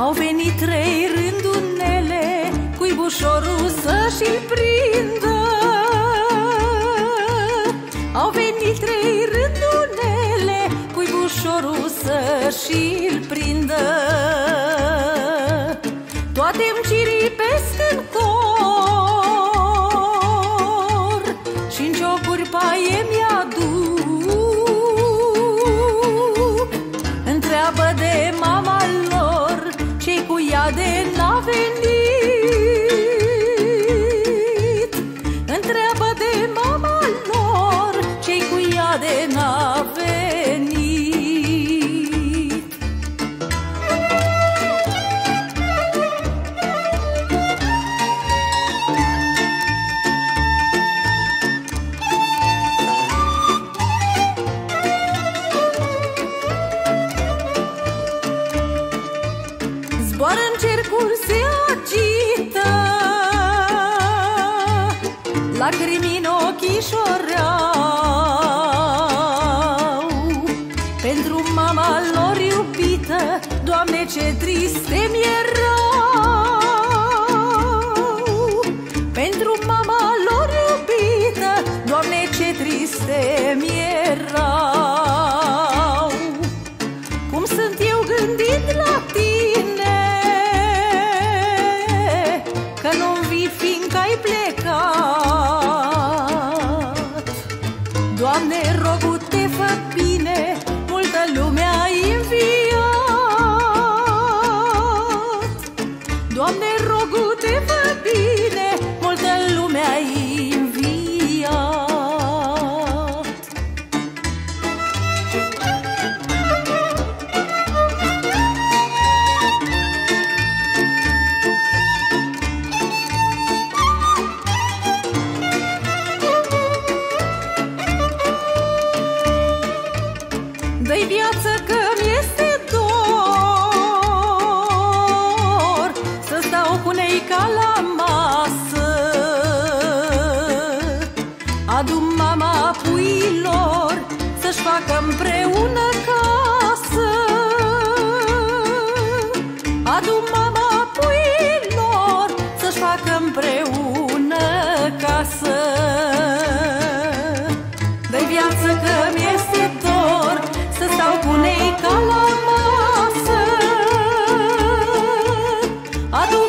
Au venit trei rândunele Cuibușorul să-și-l prindă. Au venit trei rândunele Cuibușorul să-și-l prindă. Toate-mi ciripesc în cor Și-n ciocuri paie mi-aduc Zboară în cercul, se agită. Lacrimi în ochișoreau. Pentru mama lor iubită Doamne, ce triste mi-erau Pentru mama lor iubită Doamne, ce triste Doamne, rogu-te, fă bine Multă lume ai înviat Doamne, rogu-te, fă mei ca la masă Adu mama puilor Să-și facă împreună casă. Adu mama puilor Să-și facă împreună casă. Dă-i viață că mi-este dor Să stau cu nei ca la masă. Adu